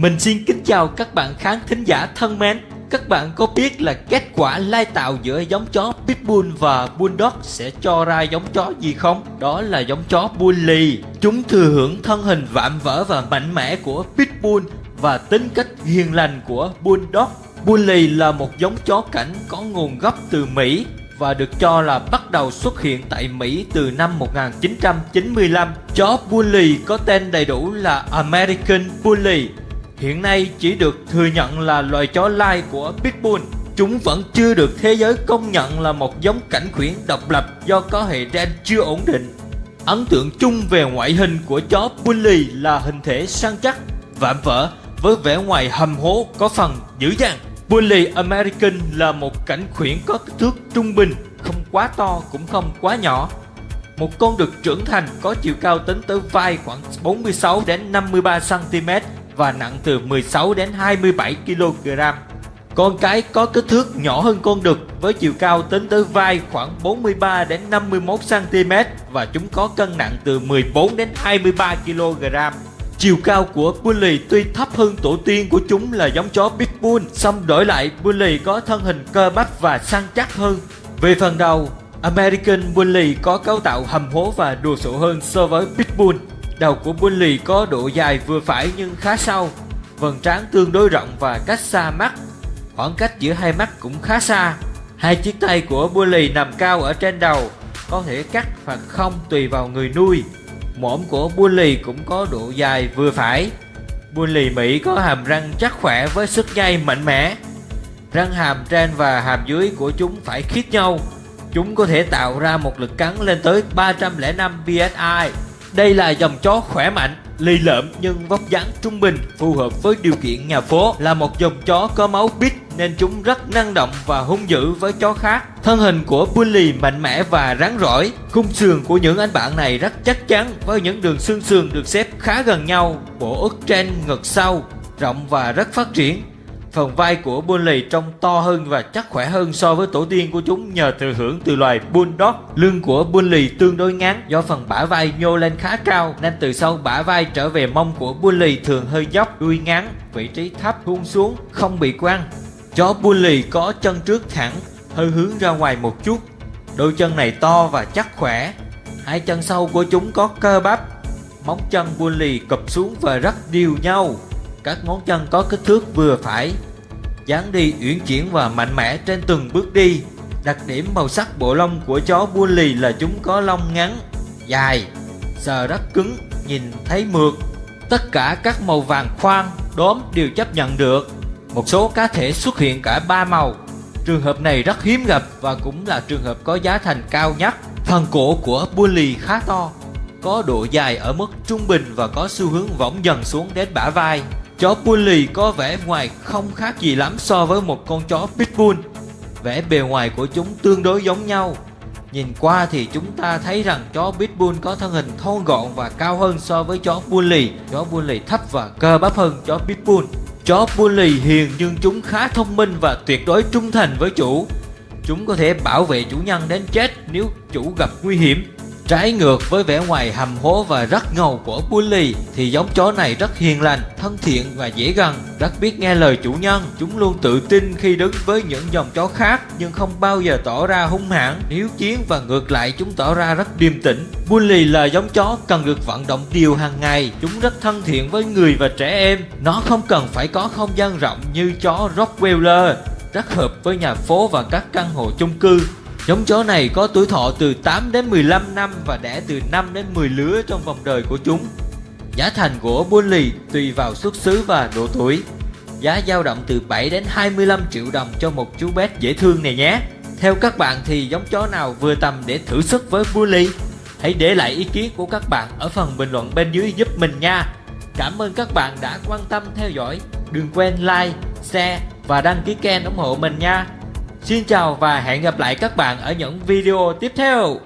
Mình xin kính chào các bạn khán thính giả thân mến. Các bạn có biết là kết quả lai tạo giữa giống chó Pitbull và Bulldog sẽ cho ra giống chó gì không? Đó là giống chó Bully. Chúng thừa hưởng thân hình vạm vỡ và mạnh mẽ của Pitbull và tính cách hiền lành của Bulldog. Bully là một giống chó cảnh có nguồn gốc từ Mỹ và được cho là bắt đầu xuất hiện tại Mỹ từ năm 1995. Chó Bully có tên đầy đủ là American Bully. Hiện nay chỉ được thừa nhận là loài chó lai của Pitbull. Chúng vẫn chưa được thế giới công nhận là một giống cảnh khuyển độc lập do có hệ gen chưa ổn định. Ấn tượng chung về ngoại hình của chó Bully là hình thể săn chắc, vạm vỡ với vẻ ngoài hầm hố có phần dữ dằn. Bully American là một cảnh khuyển có kích thước trung bình, không quá to cũng không quá nhỏ. Một con đực trưởng thành có chiều cao tính tới vai khoảng 46 đến 53 cm và nặng từ 16 đến 27 kg. Con cái có kích thước nhỏ hơn con đực với chiều cao tính tới vai khoảng 43 đến 51 cm và chúng có cân nặng từ 14 đến 23 kg. Chiều cao của Bully tuy thấp hơn tổ tiên của chúng là giống chó Pitbull, song đổi lại Bully có thân hình cơ bắp và săn chắc hơn. Về phần đầu, American Bully có cấu tạo hầm hố và đồ sộ hơn so với Pitbull. Đầu của Bully có độ dài vừa phải nhưng khá sâu, vầng trán tương đối rộng và cách xa mắt. Khoảng cách giữa hai mắt cũng khá xa. Hai chiếc tay của Bully nằm cao ở trên đầu, có thể cắt hoặc không tùy vào người nuôi. Mõm của Bully cũng có độ dài vừa phải. Bully Mỹ có hàm răng chắc khỏe với sức nhai mạnh mẽ. Răng hàm trên và hàm dưới của chúng phải khít nhau. Chúng có thể tạo ra một lực cắn lên tới 305 psi. Đây là dòng chó khỏe mạnh, lì lợm nhưng vóc dáng trung bình, phù hợp với điều kiện nhà phố. Là một dòng chó có máu bít nên chúng rất năng động và hung dữ với chó khác. Thân hình của Bully mạnh mẽ và rắn rỏi. Khung sườn của những anh bạn này rất chắc chắn với những đường xương sườn được xếp khá gần nhau, bộ ức trên ngực sau, rộng và rất phát triển. Phần vai của Bully trông to hơn và chắc khỏe hơn so với tổ tiên của chúng nhờ thừa hưởng từ loài Bulldog. Lưng của Bully tương đối ngắn do phần bả vai nhô lên khá cao nên từ sau bả vai trở về mông của Bully thường hơi dốc, đuôi ngắn, vị trí thấp hung xuống, không bị quăng. Chó Bully có chân trước thẳng, hơi hướng ra ngoài một chút. Đôi chân này to và chắc khỏe. Hai chân sau của chúng có cơ bắp. Móng chân Bully cụp xuống và rất đều nhau các ngón chân có kích thước vừa phải, dáng đi uyển chuyển và mạnh mẽ trên từng bước đi. Đặc điểm màu sắc bộ lông của chó bully là chúng có lông ngắn, dài, sờ rất cứng, nhìn thấy mượt. Tất cả các màu vàng khoan, đốm đều chấp nhận được. Một số cá thể xuất hiện cả ba màu. Trường hợp này rất hiếm gặp và cũng là trường hợp có giá thành cao nhất. Phần cổ của bully khá to, có độ dài ở mức trung bình và có xu hướng võng dần xuống đến bả vai. Chó Bully có vẻ ngoài không khác gì lắm so với một con chó Pitbull. Vẻ bề ngoài của chúng tương đối giống nhau. Nhìn qua thì chúng ta thấy rằng chó Pitbull có thân hình thon gọn và cao hơn so với chó Bully. Chó Bully thấp và cơ bắp hơn chó Pitbull. Chó Bully hiền nhưng chúng khá thông minh và tuyệt đối trung thành với chủ. Chúng có thể bảo vệ chủ nhân đến chết nếu chủ gặp nguy hiểm. Trái ngược với vẻ ngoài hầm hố và rất ngầu của Bully thì giống chó này rất hiền lành, thân thiện và dễ gần, rất biết nghe lời chủ nhân. Chúng luôn tự tin khi đứng với những dòng chó khác nhưng không bao giờ tỏ ra hung hãn, hiếu chiến và ngược lại chúng tỏ ra rất điềm tĩnh. Bully là giống chó cần được vận động đều hàng ngày, chúng rất thân thiện với người và trẻ em. Nó không cần phải có không gian rộng như chó Rottweiler, rất hợp với nhà phố và các căn hộ chung cư Giống chó này có tuổi thọ từ 8 đến 15 năm và đẻ từ 5 đến 10 lứa trong vòng đời của chúng. Giá thành của Bully tùy vào xuất xứ và độ tuổi. Giá dao động từ 7 đến 25 triệu đồng cho một chú bé dễ thương này nhé. Theo các bạn thì giống chó nào vừa tầm để thử sức với Bully? Hãy để lại ý kiến của các bạn ở phần bình luận bên dưới giúp mình nha. Cảm ơn các bạn đã quan tâm theo dõi. Đừng quên like, share và đăng ký kênh ủng hộ mình nha. Xin chào và hẹn gặp lại các bạn ở những video tiếp theo.